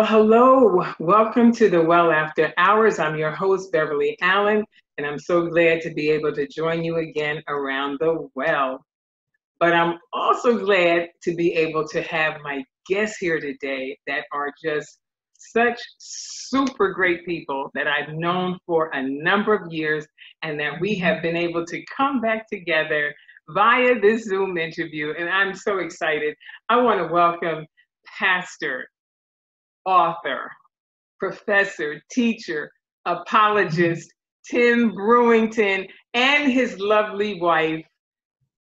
Well, hello. Welcome to the Well After Hours. I'm your host, Beverly Allen, and I'm so glad to be able to join you again around the well. But I'm also glad to be able to have my guests here today that are just such super great people that I've known for a number of years and that we have been able to come back together via this Zoom interview. And I'm so excited. I want to welcome Pastor author, professor, teacher, apologist, Tim Brewington, and his lovely wife,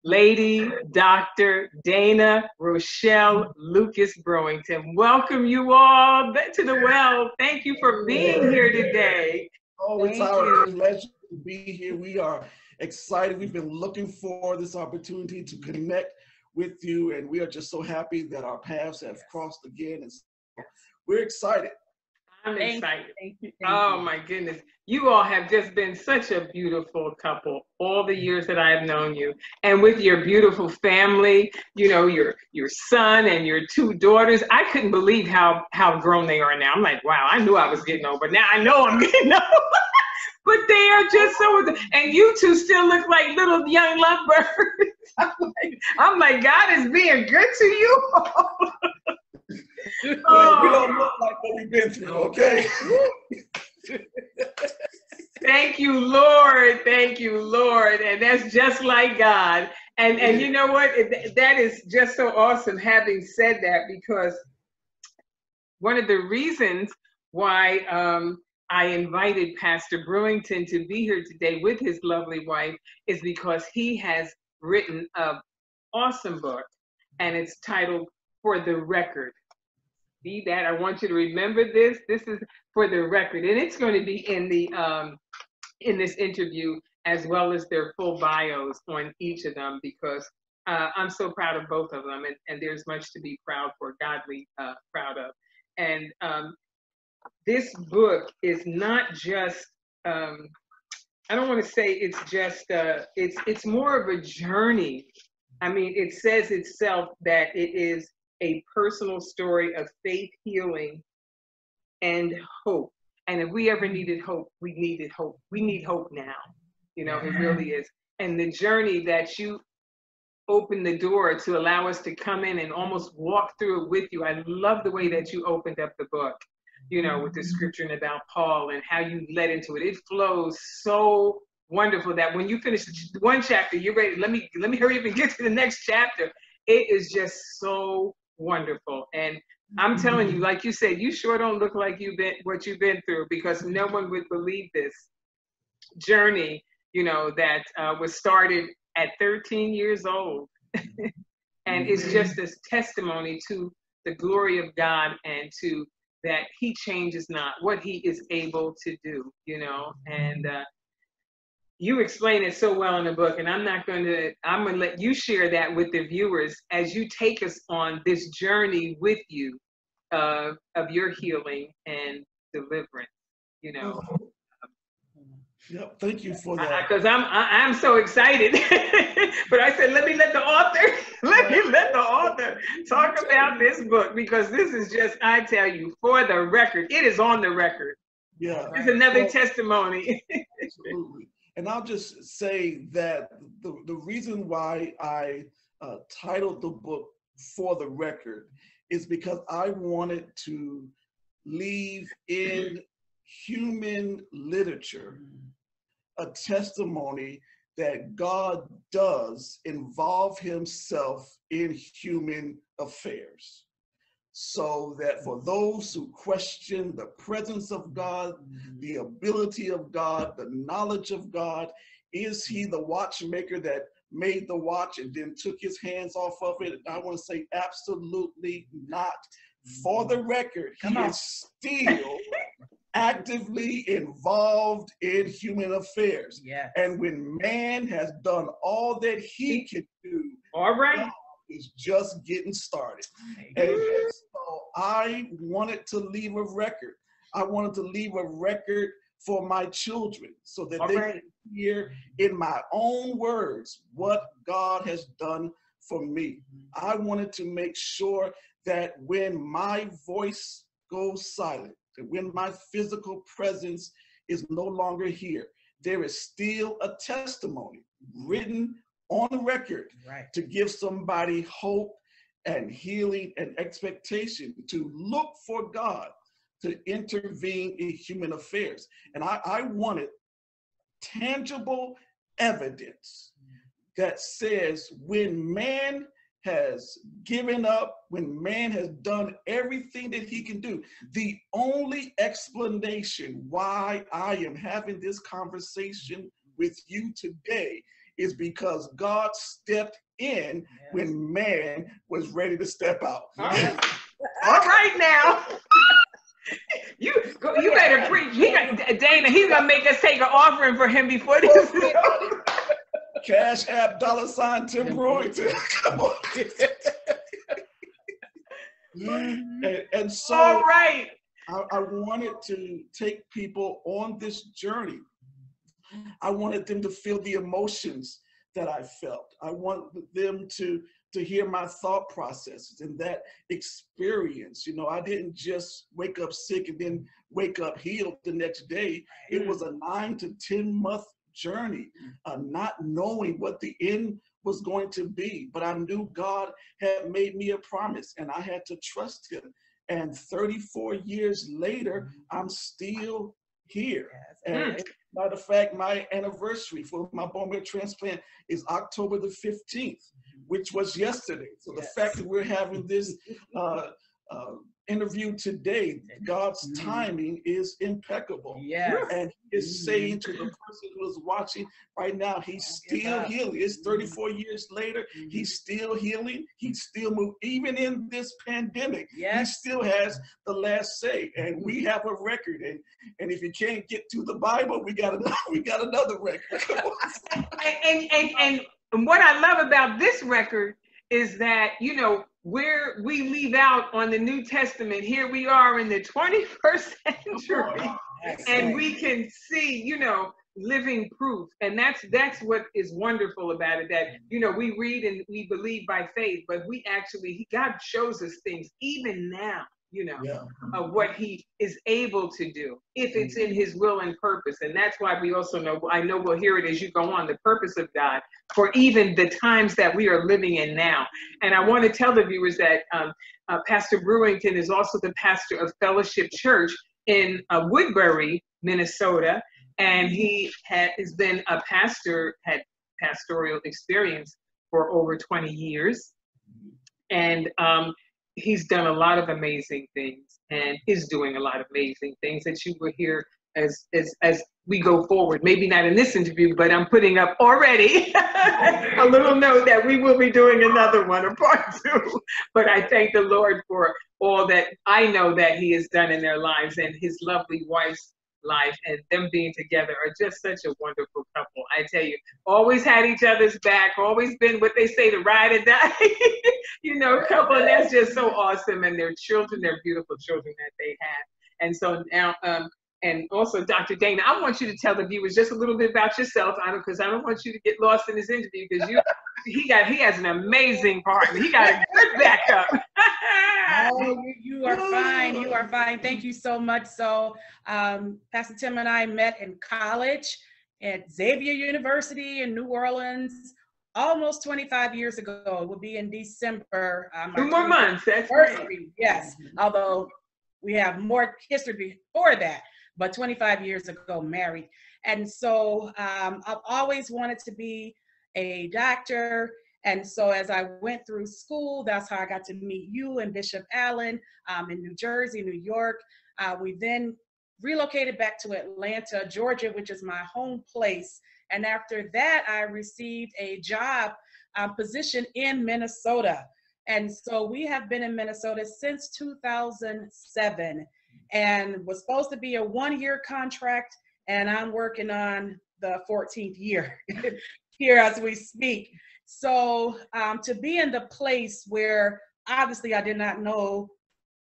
Lady Dr. Dana Rochelle Lucas Brewington. Welcome you all back to the well. Thank you for being here today. Oh, it's Thank our you. pleasure to be here. We are excited. We've been looking for this opportunity to connect with you, and we are just so happy that our paths have crossed again. And so we're excited. I'm Thank you, excited. Thank you. thank Oh you. my goodness. You all have just been such a beautiful couple all the years that I've known you. And with your beautiful family, you know, your your son and your two daughters. I couldn't believe how how grown they are now. I'm like, wow, I knew I was getting old, but now I know I'm getting old. but they are just so and you two still look like little young lovebirds. I'm like, I'm like, God is being good to you. we Oh. don't look like what we've been through, okay? Thank you, Lord. Thank you, Lord. And that's just like God. And and you know what? That is just so awesome having said that because one of the reasons why um, I invited Pastor Brewington to be here today with his lovely wife is because he has written a awesome book and it's titled For the Record. See that? I want you to remember this. This is for the record, and it's going to be in the um, in this interview as well as their full bios on each of them because uh, I'm so proud of both of them, and, and there's much to be proud for, godly uh, proud of. And um, this book is not just um, I don't want to say it's just uh, it's it's more of a journey. I mean, it says itself that it is a personal story of faith, healing, and hope. And if we ever needed hope, we needed hope. We need hope now. You know, it really is. And the journey that you opened the door to allow us to come in and almost walk through it with you. I love the way that you opened up the book, you know, with the mm-hmm. scripture and about Paul and how you led into it. It flows so wonderful that when you finish one chapter, you're ready. Let me let me hurry up and get to the next chapter. It is just so wonderful. And I'm telling you, like you said, you sure don't look like you've been what you've been through because no one would believe this journey, you know, that uh, was started at 13 years old. and it's just this testimony to the glory of God and to that He changes not what He is able to do, you know. And uh, you explain it so well in the book, and I'm not going to. I'm going to let you share that with the viewers as you take us on this journey with you uh, of your healing and deliverance. You know, Yep, thank you for that. because I'm I, I'm so excited. but I said, let me let the author, let me let the author talk about this book because this is just, I tell you, for the record, it is on the record. Yeah, It's another Well- testimony. absolutely. And I'll just say that the, the reason why I uh, titled the book For the Record is because I wanted to leave in human literature a testimony that God does involve himself in human affairs. So that for those who question the presence of God, mm-hmm. the ability of God, the knowledge of God, Is he the watchmaker that made the watch and then took his hands off of it? I want to say absolutely not. For the mm-hmm. record, Come he on. is still actively involved in human affairs. Yeah. And when man has done all that he can do, All right. God is just getting started. And, and so I wanted to leave a record. I wanted to leave a record for my children so that All they right. can hear in my own words what God has done for me. I wanted to make sure that when my voice goes silent, that when my physical presence is no longer here, there is still a testimony written on record Right. to give somebody hope and healing and expectation to look for God to intervene in human affairs. And I, I wanted tangible evidence that says when man has given up, when man has done everything that he can do, the only explanation why I am having this conversation with you today is because God stepped in when man was ready to step out. All right. All right now. You go, you better preach. He Dana, he's gonna make us take an offering for him before this. Cash app, dollar sign, Tim Brewington. Come on. and, and so All right. I, I wanted to take people on this journey. I wanted them to feel the emotions that I felt. I want them to to hear my thought processes and that experience. You know, I didn't just wake up sick and then wake up healed the next day. It was a nine to 10 month journey, uh, not knowing what the end was going to be. But I knew God had made me a promise and I had to trust Him. And 34 years later, I'm still here. Yes. And Mm. Matter of fact, my anniversary for my bone marrow transplant is October the 15th, which was yesterday. So the Yes. fact that we're having this uh, uh, interview today, God's Mhm. timing is impeccable. Yes. And he is Mhm. saying to the person who is watching right now, he's still healing. It's 34 years later, he's still healing. He's still moving. Even in this pandemic, he still has the last say. And we have a record. And, and if you can't get to the Bible, we got another, we got another record. And, and, and, and what I love about this record is that, you know, where we leave out on the New Testament, here we are in the 21st century, and we can see, you know, living proof. And that's that's what is wonderful about it. That, you know, we read and we believe by faith, but we actually God shows us things even now, you know Yeah. of what he is able to do if it's in his will and purpose. And that's why we also know i know we'll hear it as you go on the purpose of god for even the times that we are living in now. And i want to tell the viewers that um, uh, pastor brewington is also the pastor of fellowship church in uh, woodbury minnesota. And he ha- has been a pastor had pastoral experience for over 20 years. And um, he's done a lot of amazing things and is doing a lot of amazing things that you will hear as as as we go forward. Maybe not in this interview, but I'm putting up already a little note that we will be doing another one, a part two. But I thank the Lord for all that I know that He has done in their lives and His lovely wife's life and them being together are just such a wonderful couple. I tell you, always had each other's back, always been what they say, the ride or die, you know, couple. And that's just so awesome. And their children, their beautiful children that they have. And so now, um, and also Dr. Dana, I want you to tell the viewers just a little bit about yourself, I don't, because I don't want you to get lost in this interview because you, he got, he has an amazing partner. He got a good backup. Oh, you, you are fine. You are fine. Thank you so much. So, um, Pastor Tim and I met in college at Xavier University in New Orleans almost 25 years ago. It will be in December. Um, Two more months. That's anniversary, Yes, although we have more history before that, but 25 years ago, married. And so um, I've always wanted to be a doctor. And so as I went through school, that's how I got to meet you and Bishop Allen um, in New Jersey, New York. Uh, we then relocated back to Atlanta, Georgia, which is my home place. And after that, I received a job um, position in Minnesota. And so we have been in Minnesota since 2007 and was supposed to be a one year contract. And I'm working on the 14th year here as we speak. So um, to be in the place where obviously I did not know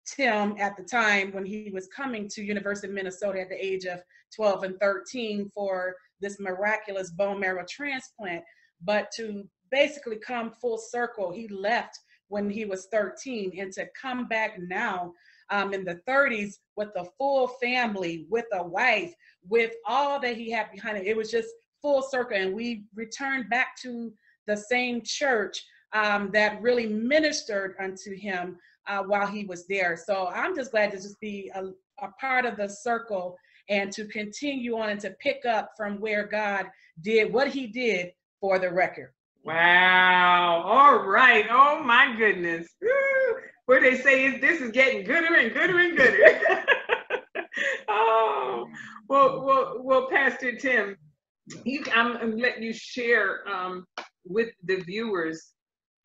Tim at the time when he was coming to University of Minnesota at the age of 12 and 13 for this miraculous bone marrow transplant, but to basically come full circle, he left when he was 13 and to come back now um, in the 30s with a full family, with a wife, with all that he had behind it. It was just full circle. And we returned back to the same church um, that really ministered unto him uh, while he was there. So I'm just glad to just be a, a part of the circle and to continue on and to pick up from where God did what he did for the record. Wow. All right. Oh my goodness. Woo. What they say is this is getting gooder and gooder and gooder. oh, well, well, well, Pastor Tim, you, I'm, I'm letting you share um, with the viewers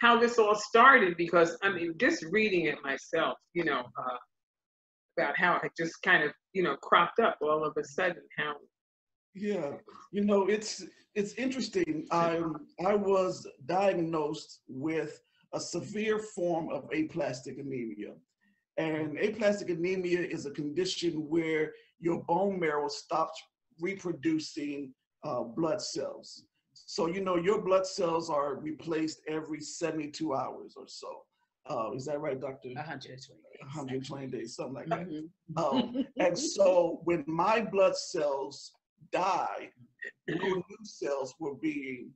how this all started because I mean, just reading it myself, you know, uh, about how it just kind of, you know, cropped up all of a sudden. How Yeah, you know, it's it's interesting. I I was diagnosed with a severe form of aplastic anemia. And aplastic anemia is a condition where your bone marrow stops reproducing uh, blood cells. So, you know, your blood cells are replaced every 72 hours or so. Uh, is that right, Doctor? 120 days. 120 days, something like that. Mhm. Um, and so when my blood cells die, new cells were being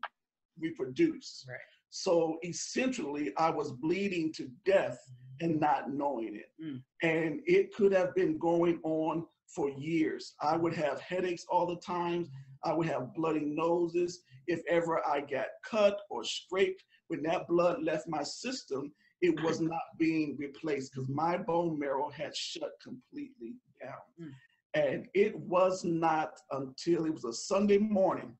reproduced. Right. So essentially, I was bleeding to death and not knowing it. Mm. And it could have been going on for years. I would have headaches all the time. I would have bloody noses. If ever I got cut or scraped, when that blood left my system, it was not being replaced because my bone marrow had shut completely down. Mm. And it was not until it was a Sunday morning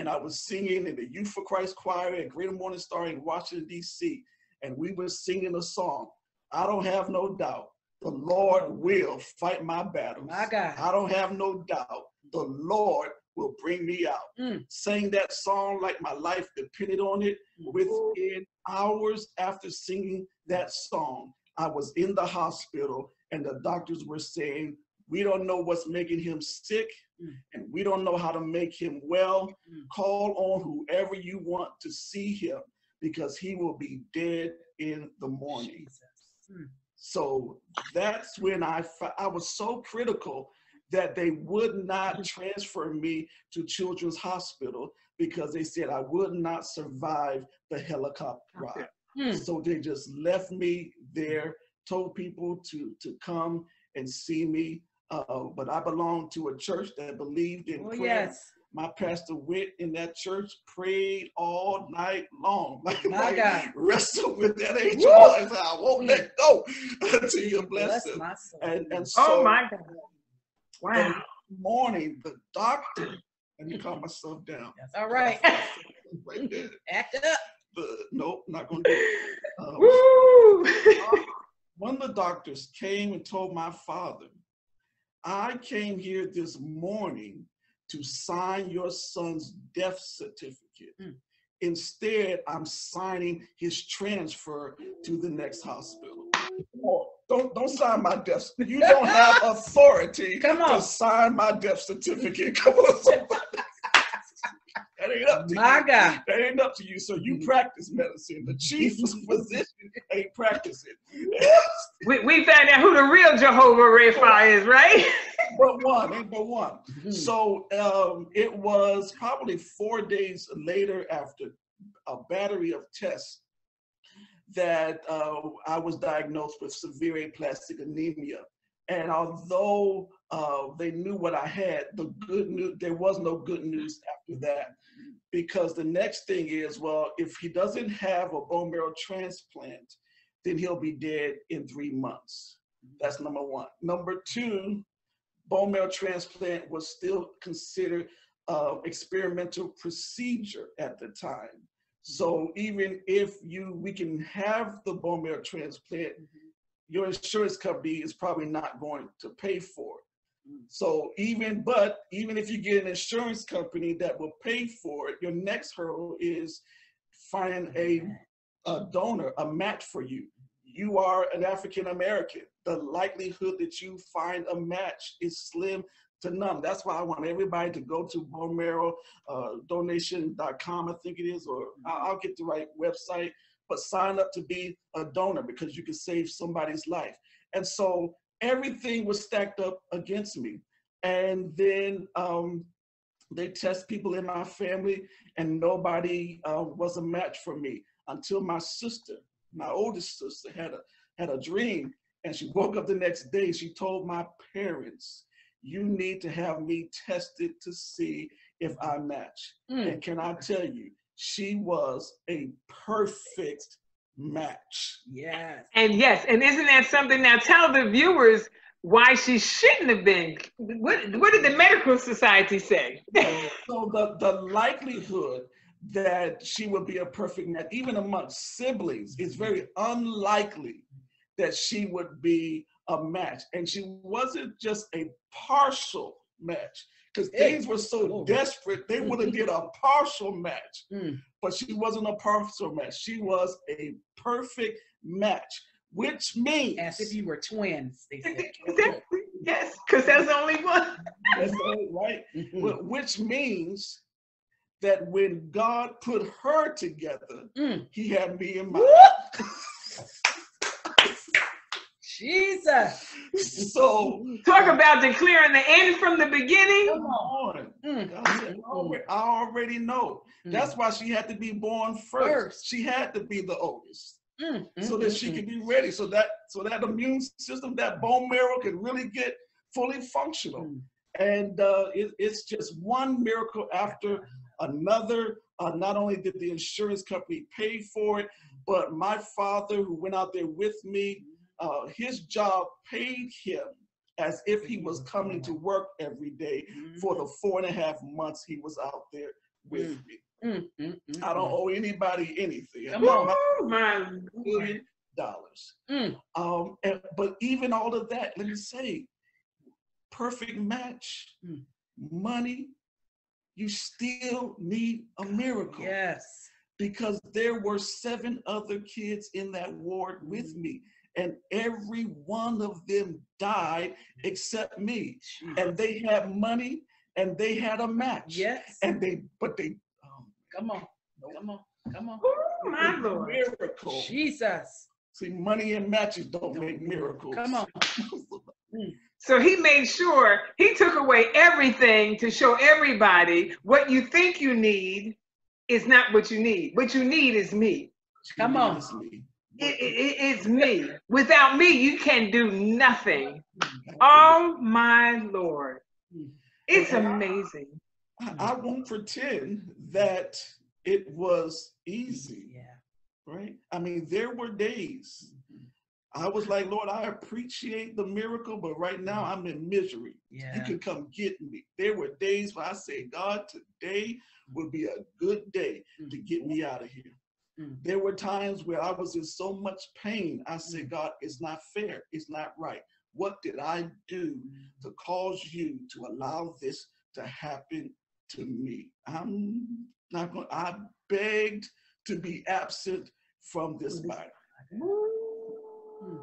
and I was singing in the Youth for Christ choir at Greater Morning Star in Washington, D.C. And we were singing a song. I don't have no doubt the Lord will fight my battles. My God. I don't have no doubt the Lord will bring me out. Mm. Sang that song like my life depended on it. Within hours after singing that song, I was in the hospital and the doctors were saying, We don't know what's making him sick. And we don't know how to make him well. Mm. Call on whoever you want to see him because he will be dead in the morning. Mm. So that's when I I was so critical that they would not transfer me to Children's Hospital because they said I would not survive the helicopter ride. Mm. So they just left me there, told people to to come and see me. Uh, but I belonged to a church that believed in Oh, prayer. yes. My pastor went in that church, prayed all night long. Like, My like, God. wrestled with that angel. Woo! I said, I won't let go until you bless Bless him. And, and so oh my God. the Wow. morning, the doctor, let me calm myself down. That's all right. right there. Act up. The, nope, not gonna do it. Um, Woo! one of the doctors came and told my father, I came here this morning to sign your son's death certificate. Mm. Instead, I'm signing his transfer to the next hospital. Oh, don't don't sign my death. You don't have authority Come to on. sign my death certificate. Come on, somebody. That ain't up to My you. God. That ain't up to you. So you practice medicine. The chief physician ain't practicing. we, we found out who the real Jehovah Rapha is, right? but one, ain't but one. Mm. So um, it was probably four days later after a battery of tests that uh, I was diagnosed with severe aplastic anemia. And although uh, they knew what I had, the good news there was no good news after that, because the next thing is, well, if he doesn't have a bone marrow transplant, then he'll be dead in three months. That's number one. Number two, bone marrow transplant was still considered uh, experimental procedure at the time. So even if you we can have the bone marrow transplant, your insurance company is probably not going to pay for it. Mm. So even but even if you get an insurance company that will pay for it, your next hurdle is find a, a donor, a match for you. You are an African American. The likelihood that you find a match is slim to none. That's why I want everybody to go to bone marrow uh, donation.com, I think it is, or I'll, I'll get the right website, but sign up to be a donor because you can save somebody's life. And so everything was stacked up against me. And then um, they test people in my family, and nobody uh, was a match for me until my sister, my oldest sister, had a had a dream, and she woke up the next day. She told my parents, "You need to have me tested to see if I match." Mm. And can I tell you, she was a perfect match. Yes. And yes, and isn't that something? Now tell the viewers why she shouldn't have been. What, what did the medical society say? so the, the likelihood that she would be a perfect match, even amongst siblings, is very unlikely that she would be a match. And she wasn't just a partial match because things were so desperate, they would have did a partial match. Mm. But she wasn't a partial match. She was a perfect match, which means As if you were twins, they said. Exactly. Yes, because there's only one. that's all right. Wh- which means that when God put her together, Mm. He had me in mind. Jesus. so Talk about declaring the end from the beginning. come on. Mm. Said, I already- know. Mm. That's why she had to be born first. First. She had to be the oldest. Mm, mm, so that mm, she mm. could be ready so that so that immune system that bone marrow can really get fully functional Mm. and uh, it, it's just one miracle after another uh, not only did the insurance company pay for it but my father who went out there with me uh, his job paid him as if he was coming to work every day for the four and a half months he was out there with Mm. me Mm, mm, mm, i don't mm. owe anybody anything Come on. Oh my million dollars. Mm. Um, and, but even all of that, let me say, perfect match, Mm. money, you still need a miracle Yes. because there were seven other kids in that ward with Mm. me, and every one of them died except me. Jesus. And they had money and they had a match. Yes. And they, but they, um, Come on. Come on. Come on. Oh my Lord. miracle. Jesus. See, money and matches don't make miracles. Come on. So he made sure he took away everything to show everybody what you think you need is not what you need. What you need is me. Come on. Honestly. It, it- it- it's me. Without me, you can do nothing. Mm-hmm. Oh my Lord. It's amazing. I, I won't pretend that it was easy, Yeah. right? I mean, there were days I was like, Lord, I appreciate the miracle, but right now I'm in misery. You can come get me. There were days where I said, God, today would be a good day to get me out of here. Mm. There were times where I was in so much pain. I said, God, it's not fair. It's not right. What did I do to cause you to allow this to happen to me? I'm not going. I begged to be absent from this life. Mm, mm,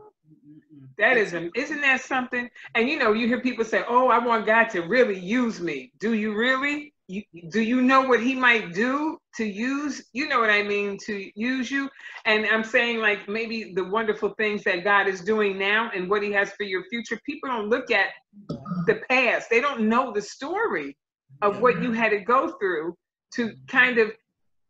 mm, That is, isn't that something? And you know, you hear people say, "Oh, I want God to really use me." Do you really? You, do you know what He might do to use? You know what I mean to use you. And I'm saying, like maybe the wonderful things that God is doing now and what He has for your future. People don't look at the past. They don't know the story of what you had to go through to kind of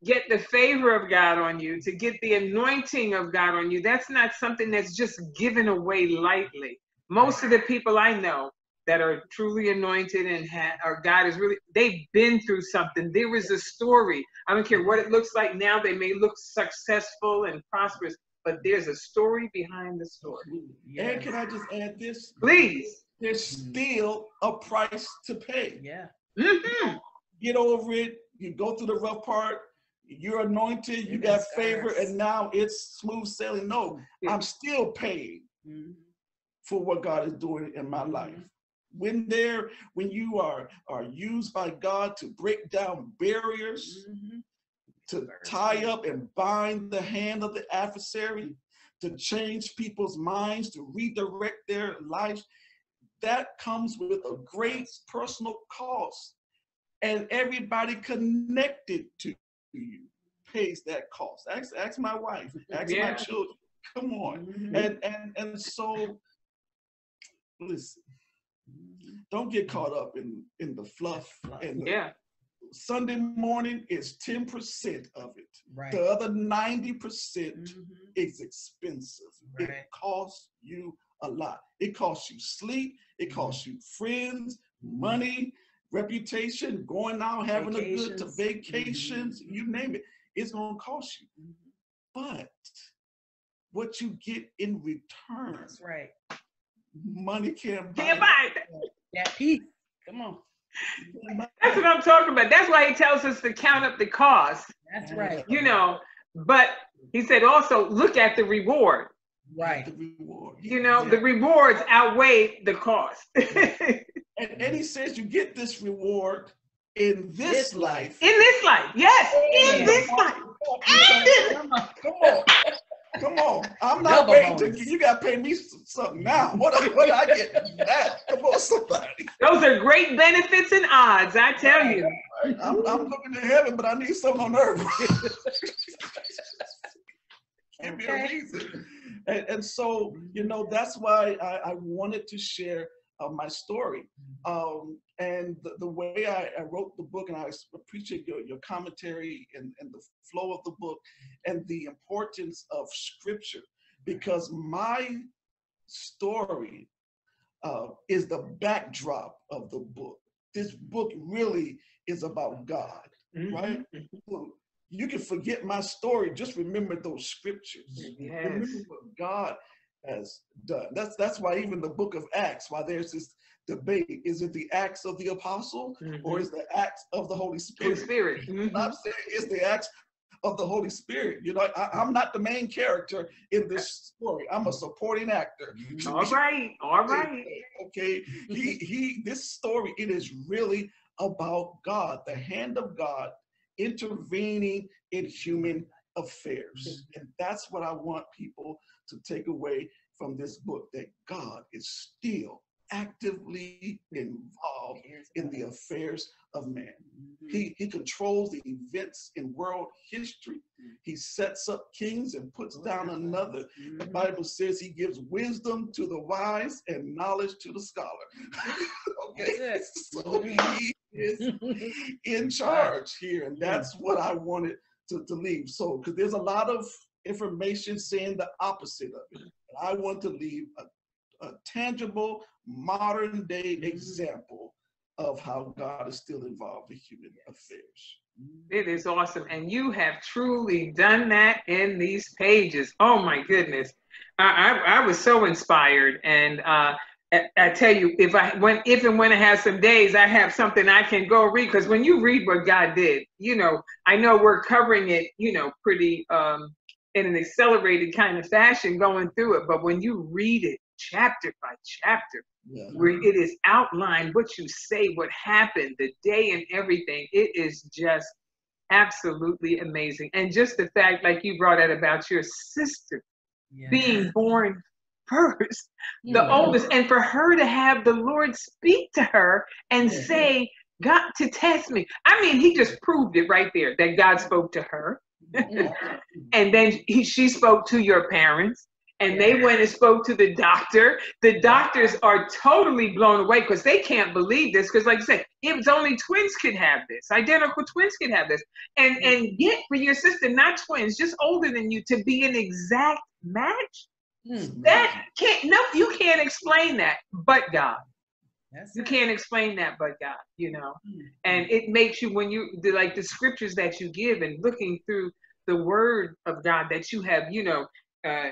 get the favor of God on you, to get the anointing of God on you. That's not something that's just given away lightly. Most of the people I know that are truly anointed and ha- or God is really, they've been through something. There is a story. I don't care what it looks like now. They may look successful and prosperous, but there's a story behind the story. And can I just add this? Please. There's still a price to pay. Yeah. Mhm. get over it. You go through the rough part. You're anointed. You got favor, and now it's smooth sailing. No, I'm still paid Mhm. for what God is doing in my life. When there, when you are are used by God to break down barriers, Mhm. to tie up and bind the hand of the adversary, to change people's minds, to redirect their lives, that comes with a great personal cost. And everybody connected to you pays that cost. Ask, ask my wife, ask my children. Come on. Mhm. And and and so listen, don't get caught up in in the fluff and the Yeah. Sunday morning is 10% of it. Right. The other 90% Mhm. is expensive. Right. It costs you a lot. It costs you sleep, it costs you friends, money, reputation, going out, having a good to Vacations. vacations, Mhm. you name it. It's gonna cost you. Mhm. But what you get in return, That's right. money can't buy. Can't buy it. That peace. Come on. That's what I'm talking about. That's why he tells us to count up the cost, That's right. you know. But he said also look at the reward. Right. The reward. You know, Yeah. the rewards outweigh the cost. in And, mm-hmm. and he says you get this reward in this This life. In this life, yes, in Yeah. this life. Come on. Come on. Come on. I'm not Double waiting to bonus. you gotta pay me something now. What what I get that? Come on, somebody. Those are great benefits and odds, I tell you. I'm, I'm looking to heaven, but I need something on earth. Can't be a reason. And, and so, you know, that's why I, I wanted to share uh, my story. Um, and the, the way I, I wrote the book, and I appreciate your, your commentary and, and the flow of the book and the importance of scripture, because my story uh, is the backdrop of the book. This book really is about God, right? So you can forget my story, just remember those scriptures. Yes. Remember what God has done. That's that's why even the book of Acts, why there's this debate, is it the acts of the apostle or mm-hmm. is the acts of the Holy Spirit? Spirit. And I'm mm-hmm. saying it's the acts of the Holy Spirit. You know, I, I'm not the main character in this story. I'm a supporting actor. Mm-hmm. All right, all right. Okay. He he this story, it is really about God, the hand of God intervening in human affairs. And that's what I want people to take away from this book that God is still actively involved in the affairs of man. He, he controls the events in world history. He sets up kings and puts down another. The Bible says he gives wisdom to the wise and knowledge to the scholar. okay, so he is in charge here, and that's what I wanted to, to leave. So, because there's a lot of information saying the opposite of it, and I want to leave a, a tangible, modern day example of how God is still involved in human affairs. It is awesome. And you have truly done that in these pages. Oh my goodness. I, I, I was so inspired. And uh, I, I tell you, if I when if and when I have some days, I have something I can go read. Because when you read what God did, you know, I know we're covering it, you know, pretty um, in an accelerated kind of fashion going through it. But when you read it chapter by chapter, Yeah. where it is outlined what you say, what happened, the day and everything. It is just absolutely amazing. And just the fact, like you brought out about your sister Yeah. being born first, the Mhm. oldest, and for her to have the Lord speak to her and Yeah. say, God to test me. I mean, he just proved it right there that God spoke to her. And then he, she spoke to your parents, and they went and spoke to the doctor. The doctors are totally blown away because they can't believe this. Because, like you said, it's only twins could have this, identical twins could have this, and and yet for your sister, not twins, just older than you, to be an exact match. Mm. That can't no, you can't explain that, but God. That's You can't explain that, but God. You know Mm. and it makes you when you the, like the scriptures that you give and looking through the word of god that you have you know uh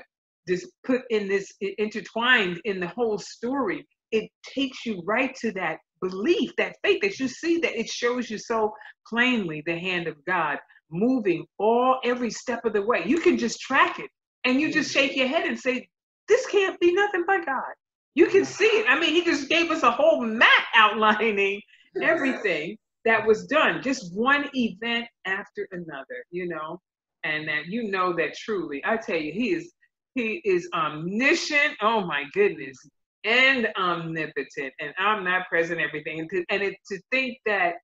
just put in this intertwined in the whole story it takes you right to that belief, that faith that you see that it shows you so plainly the hand of God moving all every step of the way. You can just track it and you just shake your head and say, This can't be nothing but God. You can see it. I mean, he just gave us a whole map outlining everything that was done, just one event after another, you know, and that you know that truly, I tell you, he is he is omniscient. Oh my goodness. And omnipotent. And I'm not present everything. And to, and it, to think that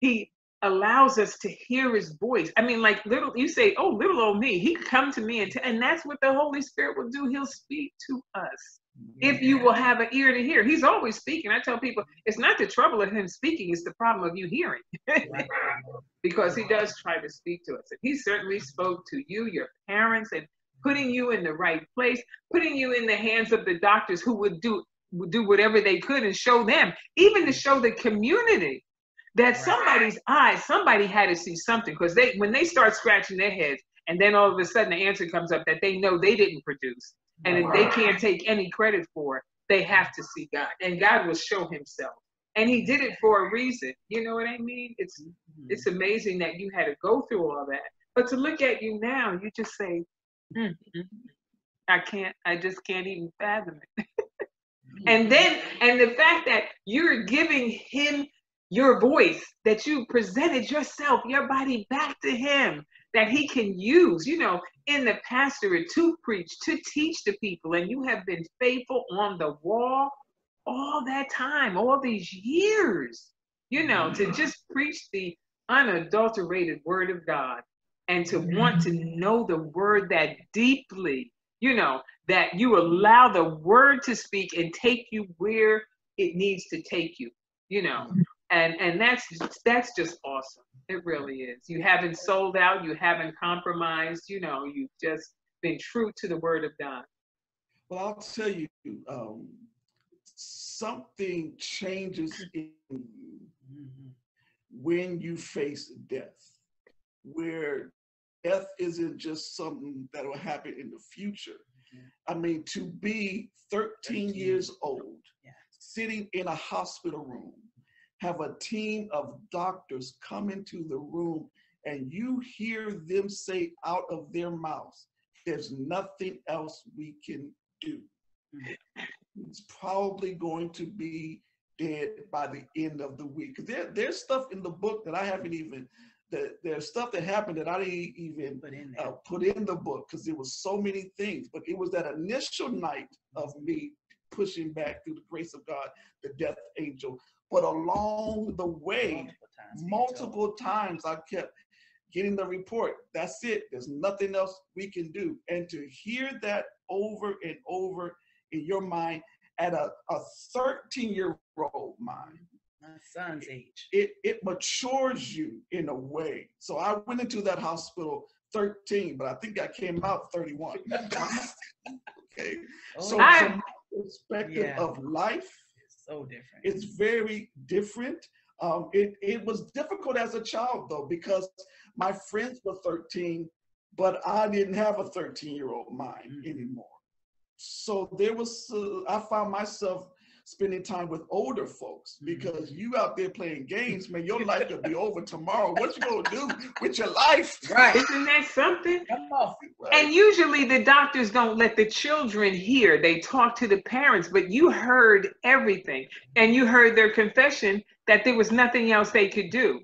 he allows us to hear his voice. I mean, like little, you say, oh, little old me, he come to me and, t- and that's what the Holy Spirit will do. He'll speak to us if you will have an ear to hear. He's always speaking. I tell people, it's not the trouble of him speaking, it's the problem of you hearing. because he does try to speak to us. And he certainly spoke to you, your parents, and putting you in the right place, putting you in the hands of the doctors who would do would do whatever they could and show them, even to show the community that somebody's eyes, somebody had to see something. Because they when they start scratching their heads, and then all of a sudden the answer comes up that they know they didn't produce and if they can't take any credit for it, they have to see God. And God will show himself. And he did it for a reason. You know what I mean? It's Mm-hmm. it's amazing that you had to go through all that. But to look at you now, you just say, "Mm, mm, I can't, I just can't even fathom it. and then, and the fact that you're giving him your voice, that you presented yourself, your body back to him, that he can use, you know, in the pastorate to preach, to teach the people. And you have been faithful on the wall all that time, all these years, you know, to mm-hmm. just preach the unadulterated word of God and to mm-hmm. want to know the word that deeply, you know, that you allow the word to speak and take you where it needs to take you, you know. Mm-hmm. And and that's that's just awesome. It really is. You haven't sold out, you haven't compromised, you know, you've just been true to the word of God. Well, I'll tell you, um, something changes in you when you face death, where death isn't just something that will happen in the future. Mhm. I mean, to be 13 13. years old, Yeah. sitting in a hospital room, have a team of doctors come into the room, and you hear them say out of their mouths, There's nothing else we can do. He's probably going to be dead by the end of the week. There, there's stuff in the book that I haven't even, that there's stuff that happened that I didn't even Put in uh, put in the book because there was so many things. But it was that initial night of me pushing back through the grace of God, the death angel. But along the way, Multiple times. I kept getting the report. That's it. There's nothing else we can do. And to hear that over and over in your mind at a, a 13 year old mind, My son's age. it, it matures you in a way. So I went into that hospital 13, but I think I came out 31. okay. Oh, So I- from my perspective Yeah. of life, so different. it's very different. Um, it, it was difficult as a child though, because my friends were 13, but I didn't have a 13 year old mind Mhm. anymore. So there was, uh, I found myself spending time with older folks Mhm. because you out there playing games, man, your life could be over tomorrow. What you gonna do with your life? right. Isn't that something? Right. And usually the doctors don't let the children hear. They talk to the parents, but you heard everything. And you heard their confession that there was nothing else they could do.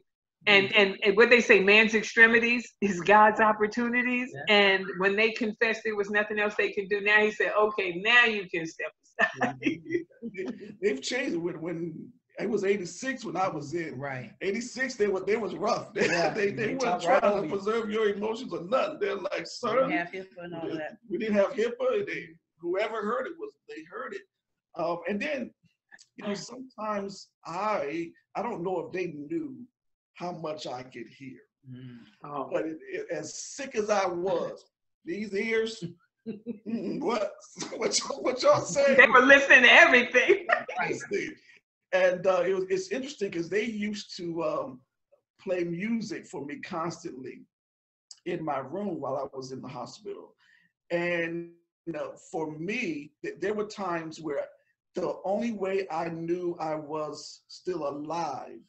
And and, and what they say, man's extremities is God's opportunities. Yeah. And when they confessed there was nothing else they could do, now he said, okay, now you can step aside. They've changed it when, when it was 86 when I was in. Right. 86, they were they was rough. They, Yeah, they, they they weren't trying right to over you. preserve your emotions or nothing. They're like, We sir, didn't have HIPAA and all that. we didn't have HIPAA. They, whoever heard it was they heard it. Um, and then, you know, sometimes I I don't know if they knew how much I could hear. Mm. Oh, But it, it- as sick as I was, these ears, what what y'all, what y'all saying? they were listening to everything. And uh, it was, it's interesting because they used to um, play music for me constantly in my room while I was in the hospital. And you know, for me, th- there were times where the only way I knew I was still alive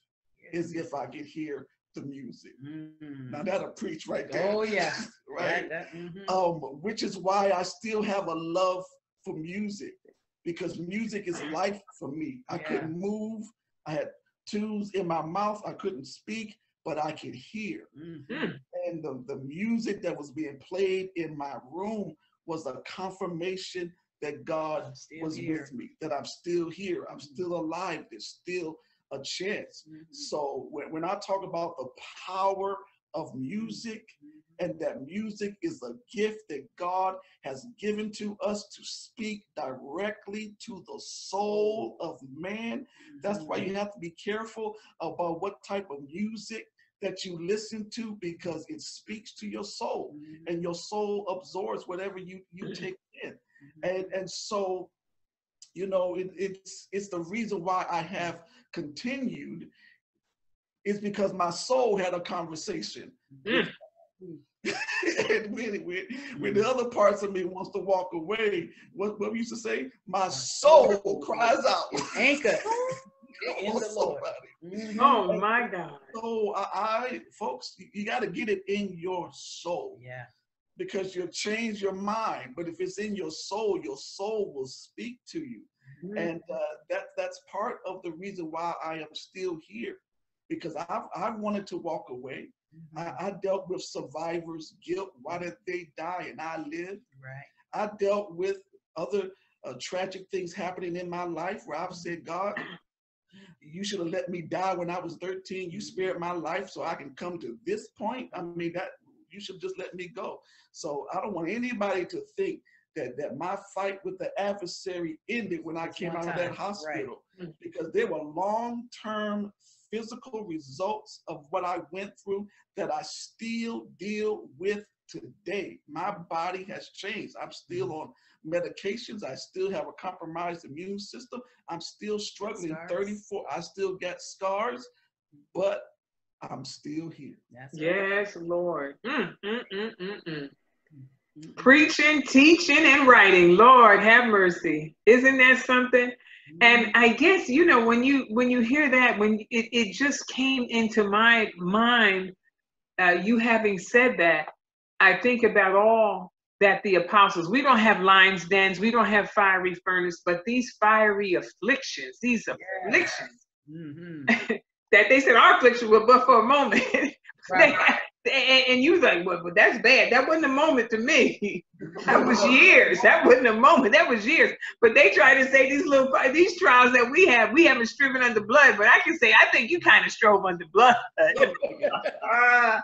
is if I could hear the music. Mhm. Now that'll preach right there. Oh, yeah. right. That- that- mhm. Um, which is why I still have a love for music because music is life for me. I Yeah. couldn't move. I had tubes in my mouth. I couldn't speak, but I could hear. Mhm. And the, the music that was being played in my room was a confirmation that God was here. with me, that I'm still here. I'm still alive. There's still a chance. Mhm. So when, when I talk about the power of music, and that music is a gift that God has given to us to speak directly to the soul of man. That's why you have to be careful about what type of music that you listen to because it speaks to your soul Mhm. and your soul absorbs whatever you you take in and and so you know it, it's it's the reason why i have continued is because my soul had a conversation Mm. and when, when, when the other parts of me wants to walk away what, what we used to say my soul cries out Anchor in Oh, the Lord. Mhm. Oh my God. so I, I folks you, you got to get it in your soul Yeah. because you'll change your mind but if it's in your soul your soul will speak to you and uh, that that's part of the reason why I am still here because I I wanted to walk away. Mhm. I, I dealt with survivors' guilt. Why did they die and I lived? Right. I dealt with other uh, tragic things happening in my life where I've said, God, you should have let me die when I was 13. You spared my life so I can come to this point. I mean, that you should just let me go. So I don't want anybody to think that, that my fight with the adversary ended when I It's came one out of that hospital Mm. because there were long-term physical results of what I went through that I still deal with today. My body has changed. I'm still Mm-hmm. on medications. I still have a compromised immune system. I'm still struggling. Scars. 34. I still got scars, but I'm still here. That's right. Yes, Lord. Mm, mm, mm, mm, mm. Preaching, teaching, and writing. Lord, have mercy. Isn't that something? And I guess you know when you when you hear that when it, it just came into my mind, uh, you having said that, I think about all that the apostles. We don't have lions dens, we don't have fiery furnace, but these fiery afflictions, these afflictions Mhm. that they said our affliction was but for a moment. Right. And, and you was like, well, but that's bad. That wasn't a moment to me. That was years. That wasn't a moment. That was years. But they try to say these little these trials that we have, we haven't striven under blood. But I can say, I think you kind of strove under blood.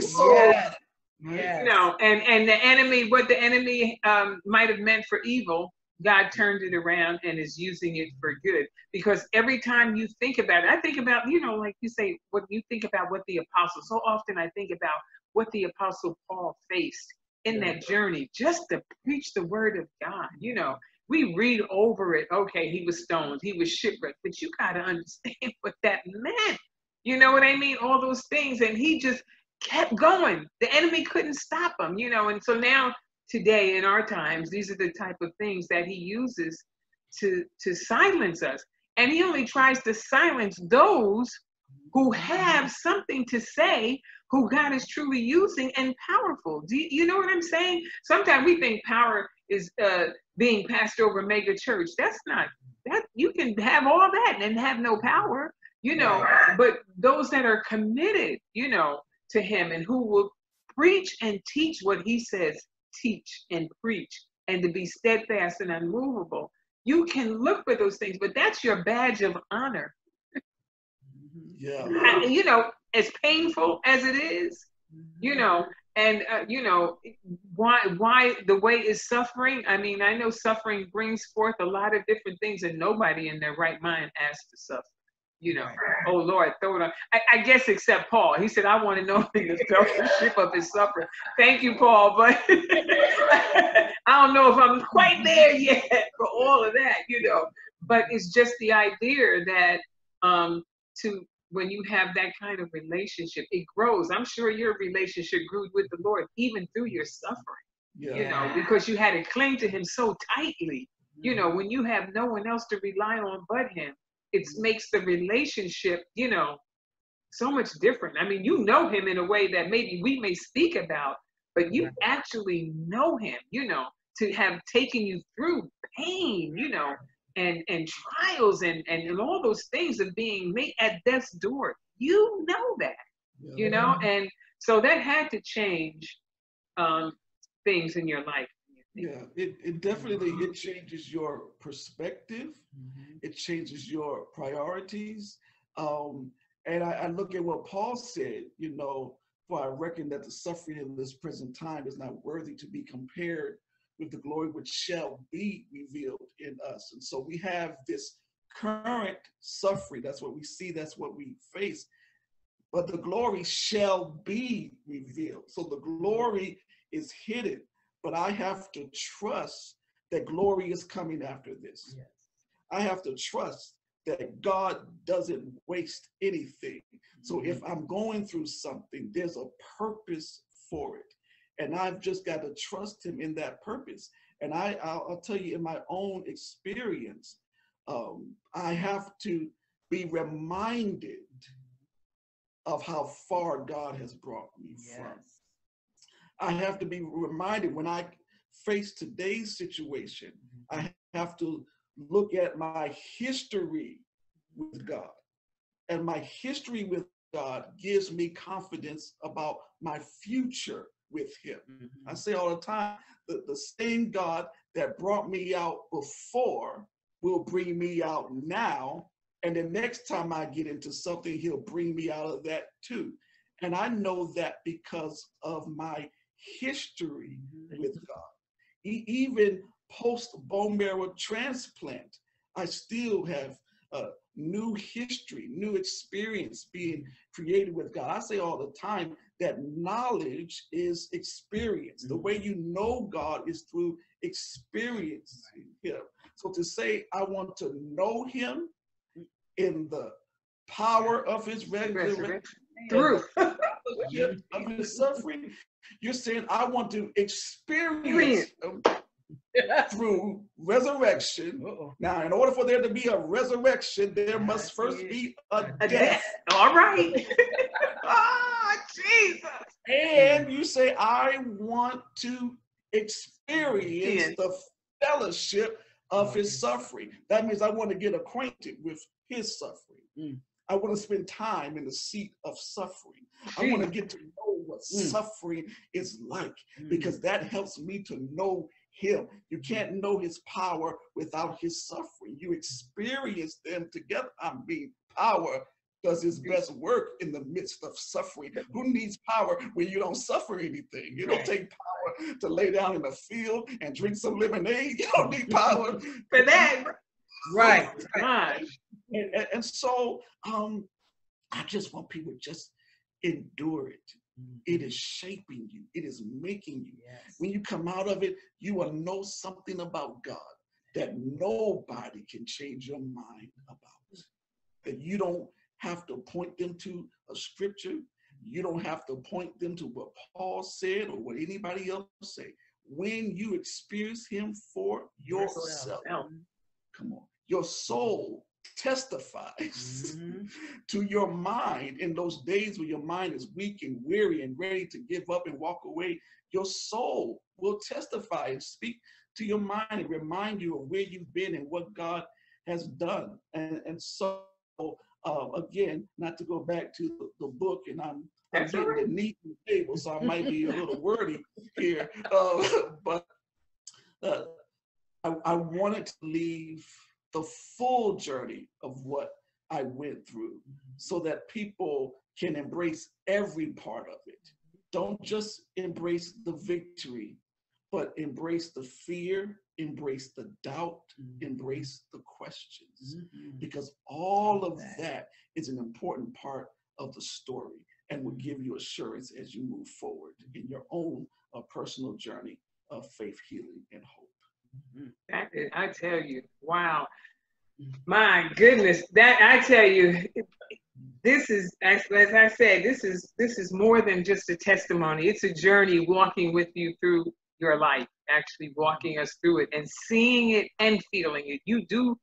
So, Yeah. Yes. you know, and and the enemy, what the enemy um, might have meant for evil, God turned it around and is using it for good. Because every time you think about it, I think about, you know, like you say, when you think about what the apostle. So often I think about what the apostle Paul faced in that journey, just to preach the word of God. You know, we read over it. Okay, he was stoned, he was shipwrecked, but you got to understand what that meant. You know what I mean? All those things, and he just kept going. The enemy couldn't stop him, you know. And so now, today in our times, these are the type of things that he uses to to silence us. And he only tries to silence those who have something to say, who God is truly using and powerful. Do you, you know what I'm saying? Sometimes we think power is uh, being passed over mega church. That's not that. You can have all that and have no power, you know. But those that are committed, you know, to Him and who will preach and teach what He says, teach and preach, and to be steadfast and unmovable. You can look for those things, but that's your badge of honor. Yeah. And, you know, as painful as it is, you Mhm. know, and uh, you know why why the way is suffering. I mean, I know suffering brings forth a lot of different things, and nobody in their right mind asks to suffer. You know, oh Lord, throw it on. I, I guess except Paul. He said, "I want to know the fellowship of his suffering." Thank you, Paul, but I don't know if I'm quite there yet for all of that. You know, but it's just the idea that um, to when you have that kind of relationship, it grows. I'm sure your relationship grew with the Lord even through your suffering, Yeah. you know, because you had to cling to Him so tightly, You know, when you have no one else to rely on but him, it makes the relationship, you know, so much different. I mean, you know him in a way that maybe we may speak about, but you actually know him, you know, to have taken you through pain, you know, and and trials and and, and all those things of being made at death's door. You know that, you know, and so that had to change um, things in your life. Yeah, it, it definitely it changes your perspective. Mhm. It changes your priorities. Um, and I, I look at what Paul said, you know, for I reckon that the suffering of this present time is not worthy to be compared with the glory which shall be revealed in us. And so we have this current suffering. That's what we see, that's what we face. But the glory shall be revealed. So the glory is hidden, but I have to trust that glory is coming after this. Yes. I have to trust that God doesn't waste anything. So if I'm going through something, there's a purpose for it. And I've just got to trust him in that purpose. And I, I'll, I'll tell you in my own experience, um, I have to be reminded of how far God has brought me from. I have to be reminded when I face today's situation, mm-hmm. I have to look at my history with God. And my history with God gives me confidence about my future with Him. Mm-hmm. I say all the time the, the same God that brought me out before will bring me out now. And the next time I get into something, He'll bring me out of that too. And I know that because of my history with God. Even post bone marrow transplant, I still have a new history, new experience being created with God. I say all the time that knowledge is experience. The way mm-hmm. you know God is through experiencing Him. So to say, I want to know Him in the power of His resurrection, Resurrection. Through. of His suffering, you're saying, I want to experience Him through resurrection. Uh-oh. Now, in order for there to be a resurrection, there must first be a A death. death. All right. ah, Jesus. And you say, I want to experience Yes. the fellowship of his suffering. That means I want to get acquainted with his suffering. Mm. I want to spend time in the seat of suffering. I want to get to know what Mm. suffering is like Mm. because that helps me to know him. You can't know his power without his suffering. You experience them together. I mean, power does his best work in the midst of suffering. Who needs power when you don't suffer anything? You don't take power to lay down in the field and drink some lemonade. You don't need power. For that. Right. Gosh. And, and- so um, I just want people to just endure it. It is shaping you, it is making you. Yes. When you come out of it, you will know something about God that nobody can change your mind about. That you don't have to point them to a scripture. You don't have to point them to what Paul said or what anybody else say. When you experience him for yourself, Yourself. come on, your soul testifies Mhm. to your mind in those days when your mind is weak and weary and ready to give up and walk away, your soul will testify and speak to your mind and remind you of where you've been and what God has done. And, and so, uh, again, not to go back to the, the book, and I'm, I'm getting right. the neat and table, so I might be a little wordy here, uh, but uh, I, I wanted to leave the full journey of what I went through so that people can embrace every part of it. Don't just embrace the victory, but embrace the fear, embrace the doubt, embrace the questions. Mhm. Because all of that is an important part of the story and will give you assurance as you move forward in your own uh, personal journey of faith, healing, and hope. I tell you, wow. My goodness, that I tell you, this is as, as I said, this is this is more than just a testimony. It's a journey walking with you through your life, actually walking us through it and seeing it and feeling it. You do,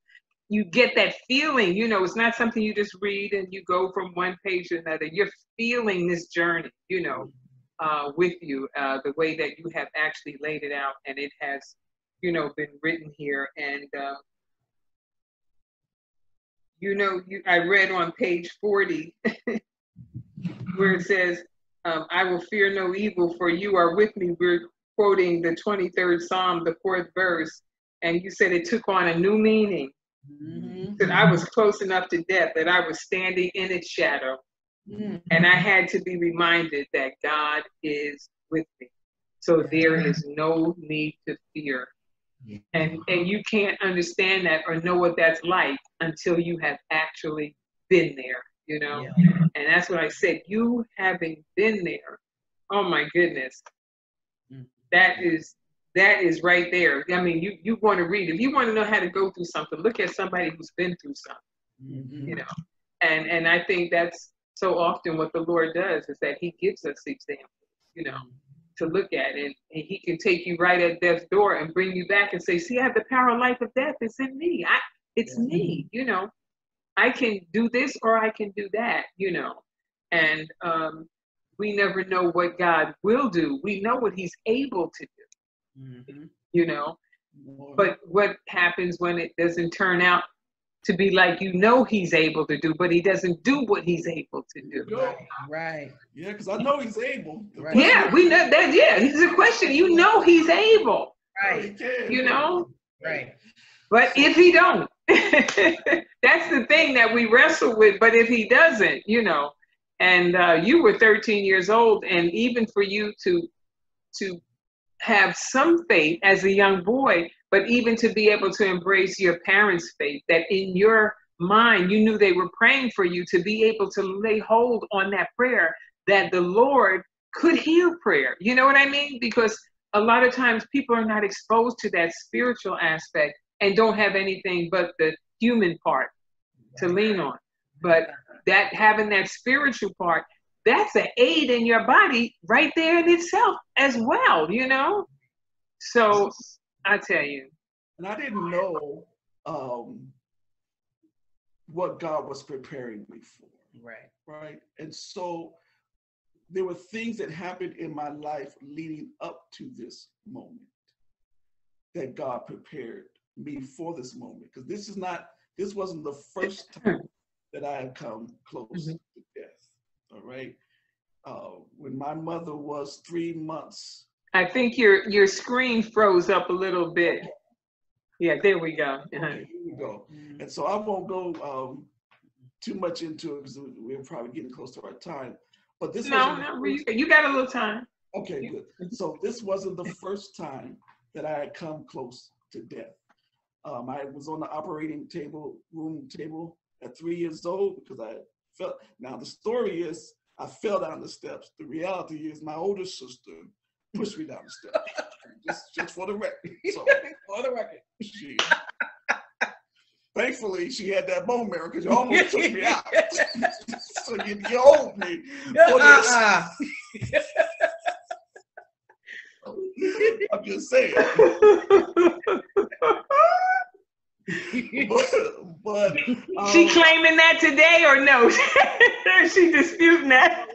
you get that feeling, you know, it's not something you just read and you go from one page to another. You're feeling this journey, you know, uh, with you, uh, the way that you have actually laid it out and it has, you know, been written here. And, uh, you know, you, I read on page 40 where it says, um, I will fear no evil, for you are with me. We're quoting the 23rd Psalm, the fourth verse, and you said it took on a new meaning. Mhm. That I was close enough to death, that I was standing in its shadow, Mhm. and I had to be reminded that God is with me. So there is no need to fear. And, and you can't understand that or know what that's like until you have actually been there, you know? Yeah. And that's what I said. You having been there, oh my goodness, Mm. that is that is right there. I mean, you you want to read. If you want to know how to go through something, look at somebody who's been through something, Mhm. you know. And and I think that's so often what the Lord does is that He gives us examples, you know, to look at, and, and He can take you right at death's door and bring you back and say, "See, I have the power of life of death. It's in me. I, it's Yeah. me. You know, I can do this or I can do that. You know, and um, we never know what God will do. We know what He's able to do. Mhm. You know, but what happens when it doesn't turn out to be like you know He's able to do, but He doesn't do what He's able to do? Right, right. Yeah, because I know he's able. Right. Yeah, we know that. Yeah, it's a question. You know He's able, Right, you know, right. but if He don't, that's the thing that we wrestle with. But if He doesn't, you know, and uh, you were 13 years old, and even for you to to have some faith as a young boy, but even to be able to embrace your parents' faith, that in your mind you knew they were praying for you to be able to lay hold on that prayer that the Lord could hear prayer. You know what I mean? Because a lot of times people are not exposed to that spiritual aspect and don't have anything but the human part to lean on. But that having that spiritual part, that's an aid in your body right there in itself as well, you know? So I tell you, And I didn't know um, what God was preparing me for. Right. right? And so there were things that happened in my life leading up to this moment that God prepared me for this moment. Because this is not, this wasn't the first time that I had come close Mhm. to death. All right. Uh, when my mother was three months, I think your your screen froze up a little bit. Yeah, there we go. Uh-huh. okay, here we go. Mhm. And so I won't go um, too much into it because we're probably getting close to our time. But this No, no, you, you got a little time. Okay, good. So this wasn't the first time that I had come close to death. Um, I was on the operating table, room table at three years old because I felt. Now the story is I fell down the steps. The reality is my older sister pushed me down the steps. just, just for the record. So For the record. she, thankfully, she had that bone marrow because you almost took me out. so you, you owed me. for this. Uh-uh. I'm just saying. but, but she um, claiming that today or no? she disputing that.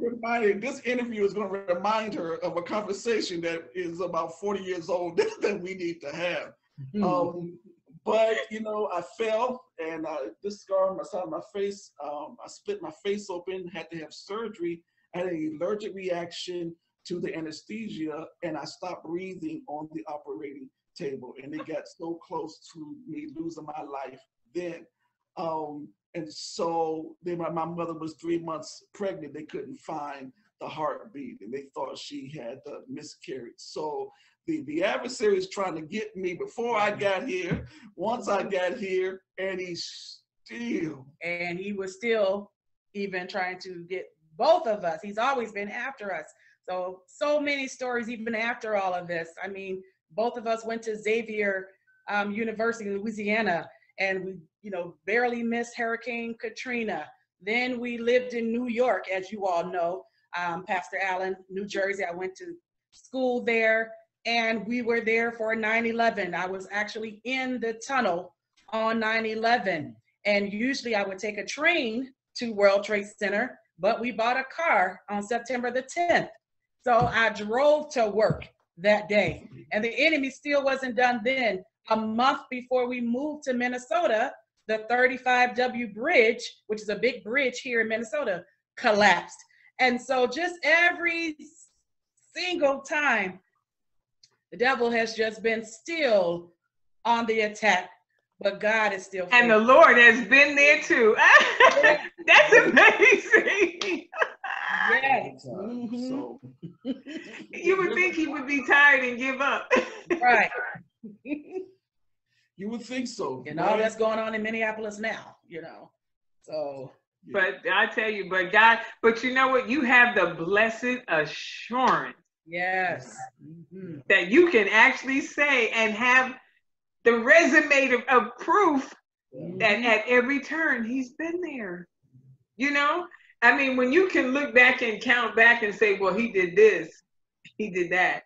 Reminded, this interview is going to remind her of a conversation that is about 40 years old that we need to have. Hmm. Um, but you know, I fell and uh, this scar on my side of my face. Um, I split my face open, had to have surgery. I had an allergic reaction to the anesthesia, and I stopped breathing on the operating table. And it got so close to me losing my life then. Um, and so then my, my mother was three months pregnant. They couldn't find the heartbeat, and they thought she had uh, miscarried. So the, the adversary is trying to get me before I got here, once I got here, and he still. and he was still even trying to get both of us. He's always been after us. So so many stories even after all of this. I mean, both of us went to Xavier um, University in Louisiana, and we you know barely missed Hurricane Katrina. Then we lived in New York, as you all know, um, Pastor Allen, New Jersey. I went to school there, and we were there for 9 11. I was actually in the tunnel on 9 11. And usually I would take a train to World Trade Center, but we bought a car on September the 10th. So I drove to work that day. And the enemy still wasn't done then. A month before we moved to Minnesota, the 35W bridge, which is a big bridge here in Minnesota, collapsed. And so just every single time, the devil has just been still on the attack, but God is still. And the Lord has been there too. That's amazing. yes. Mhm. Mhm. So You would think he would be tired and give up. Right. you would think so. and all right? that's going on in Minneapolis now, you know. So But I tell you, but God, but you know what? You have the blessed assurance yes. Mhm. that you can actually say and have the resume of, of proof that at every turn he's been there. You know? I mean, when you can look back and count back and say, well, he did this, he did that,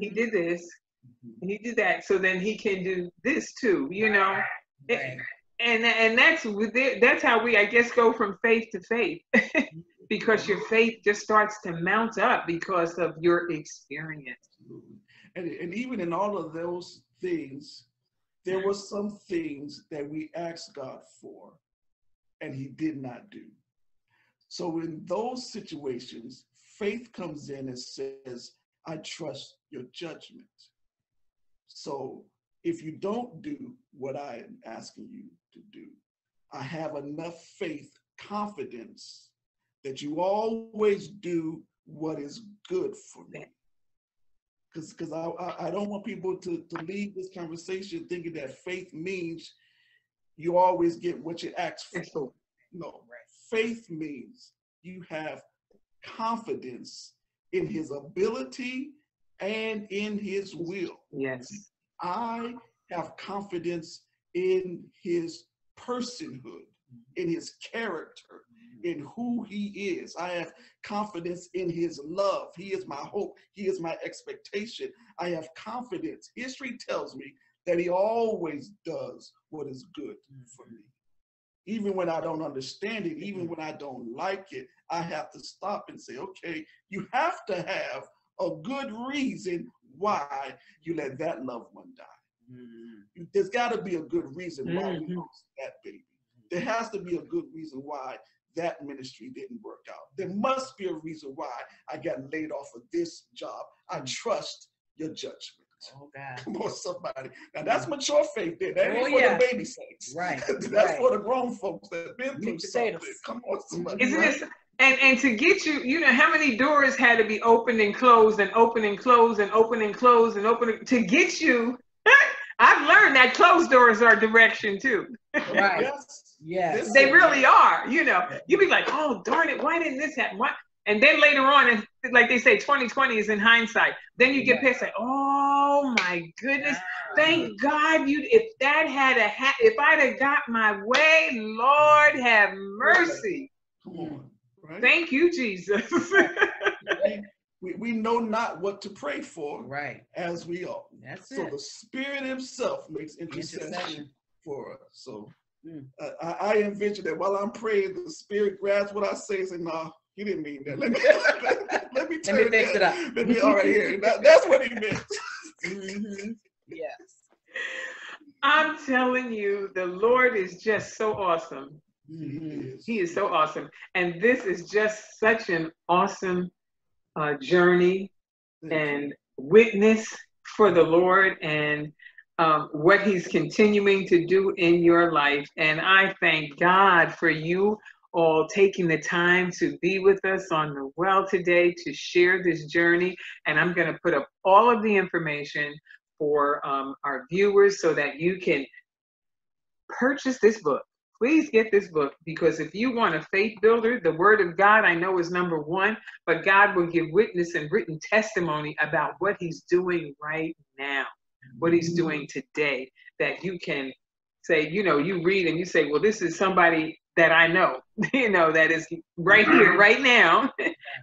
he Mhm. did this, and he did that, so then he can do this too, you know? Right. and and that's with it- that's how we i guess go from faith to faith because your faith just starts to mount up because of your experience And, and even in all of those things, there were some things that we asked God for and he did not do. So in those situations, faith comes in and says, I trust your judgment. So if you don't do what I am asking you to do, I have enough faith, confidence that you always do what is good for me. Because because I, I don't want people to, to leave this conversation thinking that faith means you always get what you ask for. No, faith means you have confidence in his ability and in his will. yes I have confidence in his personhood, in his character, in who he is. I have confidence in his love. He is my hope. He is my expectation. I have confidence. History tells me that he always does what is good for me. Even when I don't understand it, even when I don't like it, I have to stop and say, okay, you have to have a good reason why you let that loved one die. You- There's got to be a good reason why we Mhm. lost that baby. There has to be a good reason why that ministry didn't work out. There must be a reason why I got laid off of this job. I mm-hmm. trust your judgment. Oh God. Come on, somebody. Now that's mm-hmm. mature faith there. That ain't Oh, for yeah. the baby saints. Right, that's right. for the grown folks that have been through Meat potatoes. something. Come on, somebody. isn't right? this and and to get you you know how many doors had to be opened and closed and open and closed and open and closed and open to get you? I've learned that closed doors are direction too. Right. Yes. Yes. They really are you know. You'd be like oh darn it why didn't this happen? Why and then later on and like they say 2020 is in hindsight. Then you get pissed like oh my goodness. Thank god you if that had a ha- if i'd have got my way lord have mercy. Come on. Right? thank you jesus we, we know not what to pray for Right. as we are. That's So it. the Spirit Himself makes intercession Intercession. for us. So Mm. uh, I, I envision that while I'm praying, the Spirit grabs what I say and say, "No, He didn't mean that. Let me let me turn Let me fix it that. up. Let me all right here. That, that's what He meant. Mhm. Yes. i'm telling you the lord is just so awesome Mhm. he is so awesome and this is just such an awesome uh, journey and witness for the Lord and um, what He's continuing to do in your life. And I thank God for you all taking the time to be with us on the well today to share this journey. And I'm going to put up all of the information for um, our viewers so that you can purchase this book. Please get this book because if you want a faith builder, the Word of God I know is number one, but God will give witness and written testimony about what He's doing right now, what He's mm-hmm. doing today, that you can say, you know, you read and you say, well, this is somebody that I know, you know, that is right here, right now.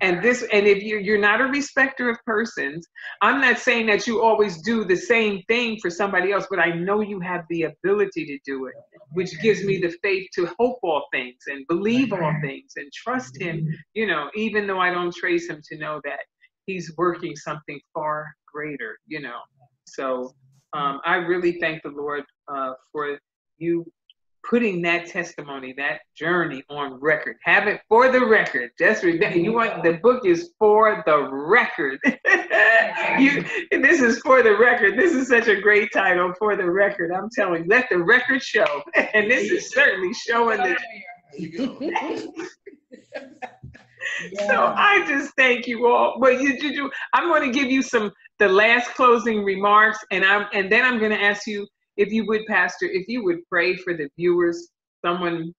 And this, and if you're, you're not a respecter of persons, I'm not saying that you always do the same thing for somebody else, but I know you have the ability to do it, which gives me the faith to hope all things and believe all things and trust Him, you know, even though I don't trace Him to know that He's working something far greater, you know. So um, I really thank the Lord uh, for you putting that testimony, that journey on record. Have it for the record. Just remember, you want the book is for the record. you, this is for the record. This is such a great title for the record. I'm telling you, let the record show. And this is certainly showing the. So I just thank you all. But you, you, you I'm going to give you some the last closing remarks, and I'm and then I'm going to ask you if you would, Pastor, if you would pray for the viewers, someone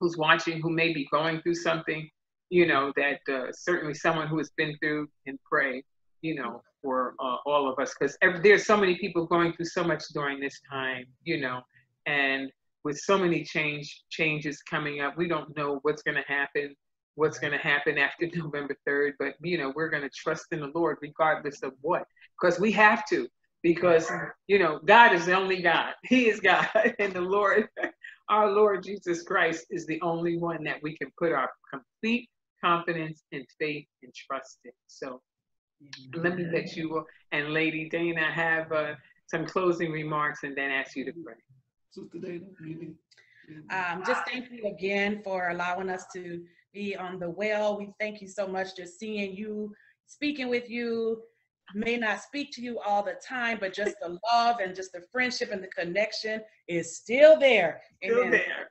who's watching who may be going through something, you know, that uh, certainly someone who has been through and pray, you know, for uh, all of us, because there's so many people going through so much during this time, you know, and with so many change changes coming up, we don't know what's going to happen, what's going to happen after November 3rd, but you know, we're going to trust in the Lord regardless of what, because we have to because you know God is the only God. He is God, and the Lord, our Lord Jesus Christ, is the only one that we can put our complete confidence and faith and trust in. So mm-hmm. let me let you and Lady Dana have uh, some closing remarks, and then ask you to pray. Sister Dana, um, just thank you again for allowing us to be on the well. We thank you so much just seeing you, speaking with you, may not speak to you all the time, but just the love and just the friendship and the connection is still there. Still and there.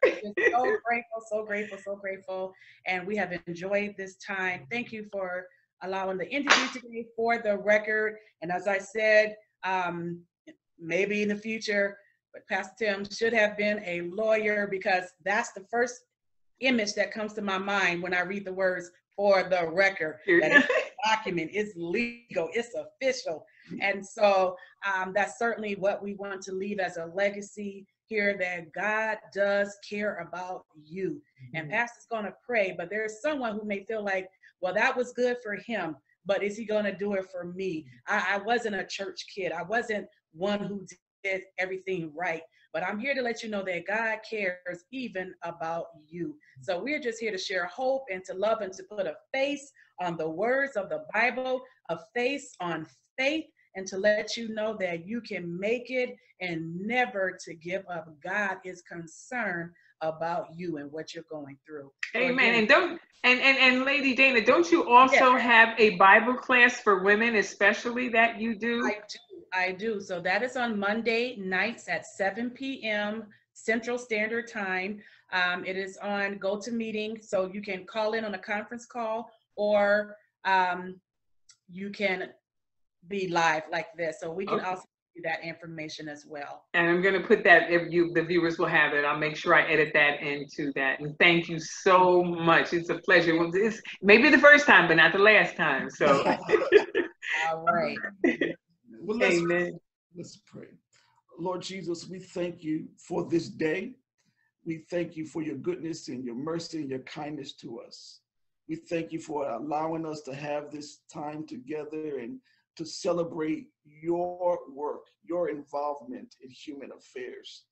so grateful, so grateful, so grateful. And we have enjoyed this time. Thank you for allowing the interview today for the record. And as I said, um, maybe in the future, but Pastor Tim should have been a lawyer because that's the first image that comes to my mind when I read the words for the record. Document, it's legal, it's official. And so um, that's certainly what we want to leave as a legacy here that God does care about you. And mm-hmm. Pastor's going to pray, but there's someone who may feel like, well, that was good for him, but is he going to do it for me? I, I wasn't a church kid. I wasn't one who did everything right. But I'm here to let you know that God cares even about you. Mm-hmm. So we're just here to share hope and to love and to put a face on the words of the Bible, a face on faith, and to let you know that you can make it and never to give up. God is concerned about you and what you're going through. Amen. and don't and, and and Lady Dana, don't you also yeah. have a Bible class for women, especially that you do? I do. I do. So that is on Monday nights at 7 p.m. Central Standard Time. Um, it is on GoToMeeting, so you can call in on a conference call or um, you can be live like this. So we can okay. also you that information as well. And I'm going to put that if you the viewers will have it. I'll make sure I edit that into that. And thank you so much. It's a pleasure. It's maybe the first time, but not the last time. So. All right. Well, let's, Amen. Let's pray. Lord Jesus, we thank you for this day. We thank you for your goodness and your mercy and your kindness to us. We thank you for allowing us to have this time together and to celebrate your work, your involvement in human affairs.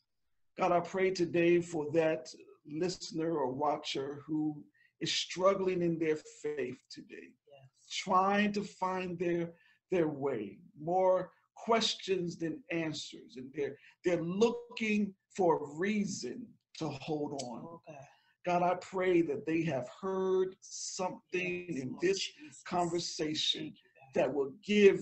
God, I pray today for that listener or watcher who is struggling in their faith today, yes. trying to find their their way, more questions than answers, and they're they're looking for a reason to hold on. Okay. God, I pray that they have heard something yes, in this Jesus. conversation that will give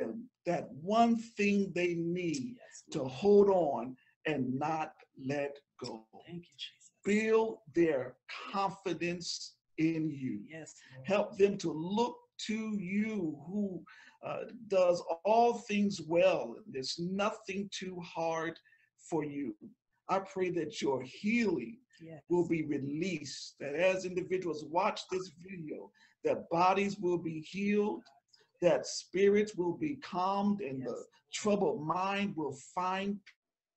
them that one thing they need yes, to hold on and not let go. Thank you, Jesus. Build their confidence in you. Yes. Lord. Help them to look to you who uh, does all things well. There's nothing too hard for you. I pray that your healing yes. will be released, that as individuals watch this video, that bodies will be healed, that spirits will be calmed, and yes. the troubled mind will find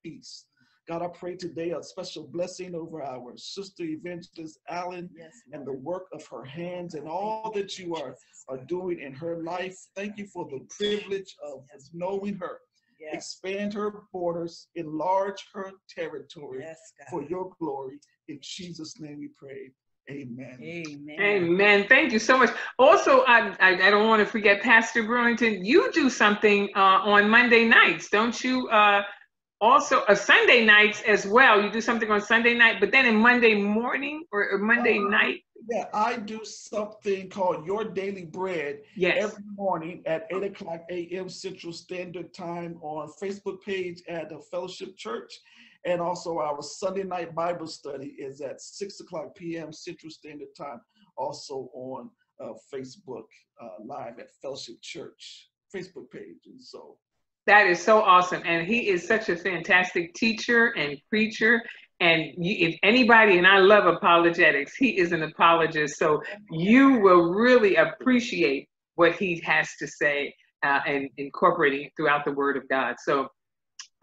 peace. God, I pray today a special blessing over our sister evangelist Allen Yes, and the work of her hands and all that you are, are doing in her life. Thank you for the privilege of knowing her. Yes, Expand her borders, enlarge her territory yes, for your glory. In Jesus' name we pray. Amen. Amen. Amen. Thank you so much. Also, I, I, I don't want to forget Pastor Brewington. You do something uh, on Monday nights, don't you? Uh, also, a Sunday nights as well. You do something on Sunday night, but then in Monday morning or, or Monday Uh, night. Yeah, I do something called Your Daily Bread Yes. every morning at 8 o'clock a.m. Central Standard Time on Facebook page at the Fellowship Church. And also our Sunday night Bible study is at 6 o'clock p.m. Central Standard Time, also on uh, Facebook uh, Live at Fellowship Church Facebook page. And so, That is so awesome. And he is such a fantastic teacher and preacher. And if anybody, and I love apologetics, he is an apologist. So you will really appreciate what he has to say uh, and incorporating it throughout the Word of God. So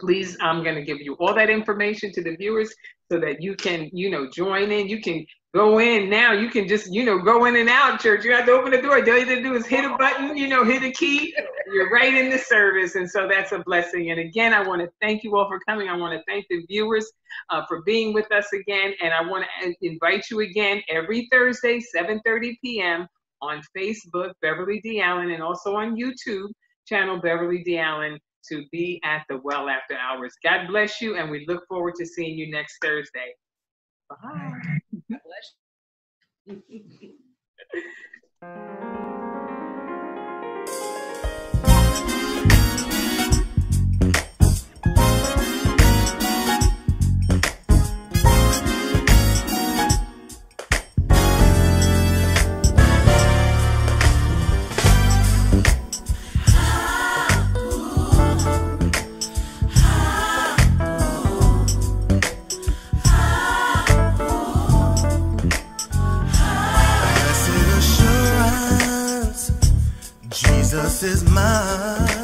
please, I'm going to give you all that information to the viewers so that you can, you know, join in. You can go in now. You can just, you know, go in and out, church. You have to open the door. All you have to do is hit a button, you know, hit a key. You're right in the service. And so that's a blessing. And again, I want to thank you all for coming. I want to thank the viewers uh, for being with us again. And I want to invite you again every Thursday, 7.30 p.m. on Facebook, Beverly D. Allen, and also on YouTube, channel Beverly D. Allen, to be at the Well After Hours. God bless you, and we look forward to seeing you next Thursday. Bye. Jesus is mine.